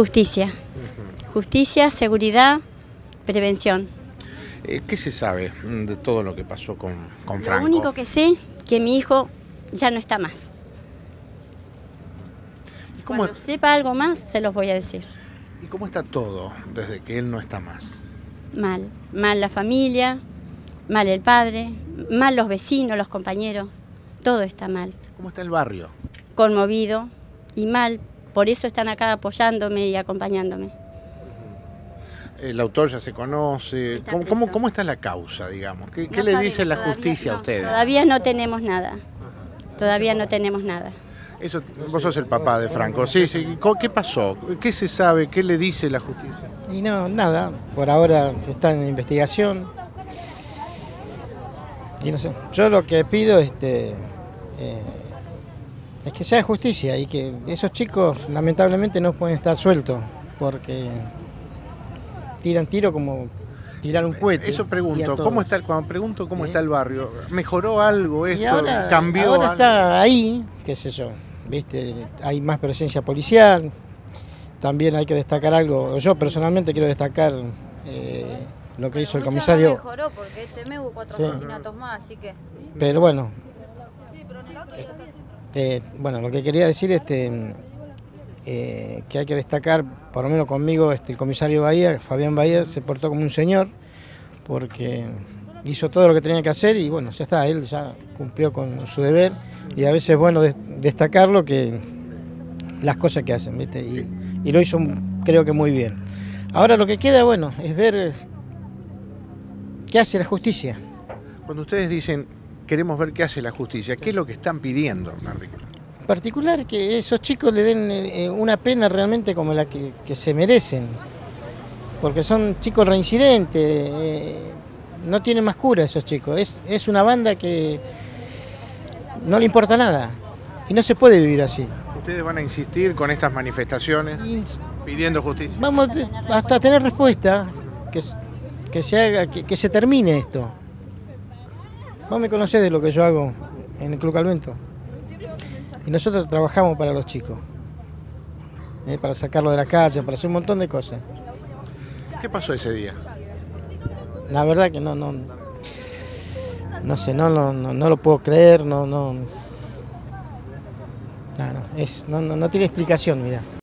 Justicia. Justicia, seguridad, prevención. Eh, ¿Qué se sabe mm, de todo lo que pasó con, con Franco? Lo único que sé que mi hijo ya no está más. ¿Y cómo, Cuando sepa algo más, se los voy a decir. ¿Y cómo está todo desde que él no está más? Mal. Mal la familia, mal el padre, mal los vecinos, los compañeros. Todo está mal. ¿Cómo está el barrio? Conmovido y mal. Por eso están acá apoyándome y acompañándome. El autor ya se conoce. Está ¿Cómo, cómo, preso. cómo está la causa, digamos? ¿Qué, le dice la justicia a ustedes? Todavía no tenemos nada. Todavía no tenemos nada. Eso, vos sos el papá de Franco. Sí, sí. ¿Cómo- ¿Qué pasó? ¿Qué se sabe? ¿Qué le dice la justicia? Y no, nada, por ahora está en investigación. Y no sé, yo lo que pido este, eh, es que sea justicia y que esos chicos lamentablemente no pueden estar sueltos porque tiran tiro como tirar un cohete. Eso y pregunto. ¿Cómo está, cuando pregunto cómo ¿Eh? está el barrio, ¿mejoró algo Y esto? ahora, ¿Cambió ahora algo? está ahí, qué sé yo, ¿viste? Hay más presencia policial. También hay que destacar algo. Yo personalmente quiero destacar eh, lo que hizo el comisario. No mejoró porque este mes hubo cuatro Sí. asesinatos más, así que. Pero bueno, este, bueno, lo que quería decir este, eh, que hay que destacar, por lo menos conmigo, este, el comisario Bahía, Fabián Bahía, se portó como un señor, porque hizo todo lo que tenía que hacer y bueno, ya está, él ya cumplió con su deber y a veces es bueno des- destacarlo que las cosas que hacen, ¿viste? Y lo hizo creo que muy bien. Ahora lo que queda, bueno, es ver qué hace la justicia. Cuando ustedes dicen queremos ver qué hace la justicia, ¿qué es lo que están pidiendo, Enrique? En particular que esos chicos le den eh, una pena realmente como la que, que se merecen, porque son chicos reincidentes, eh, no tienen más cura esos chicos, es, es una banda que no le importa nada y no se puede vivir así. ¿Ustedes van a insistir con estas manifestaciones pidiendo justicia? vamos hasta tener respuesta, que, que se haga, que, que se termine esto. Vos me conocés de lo que yo hago en el Club Calvento. Y nosotros trabajamos para los chicos. eh, para sacarlo de la calle, para hacer un montón de cosas. ¿Qué pasó ese día? La verdad que no, no, no sé, no, no, no, no lo puedo creer, no, no, no, no, es, no, no, no tiene explicación, mira.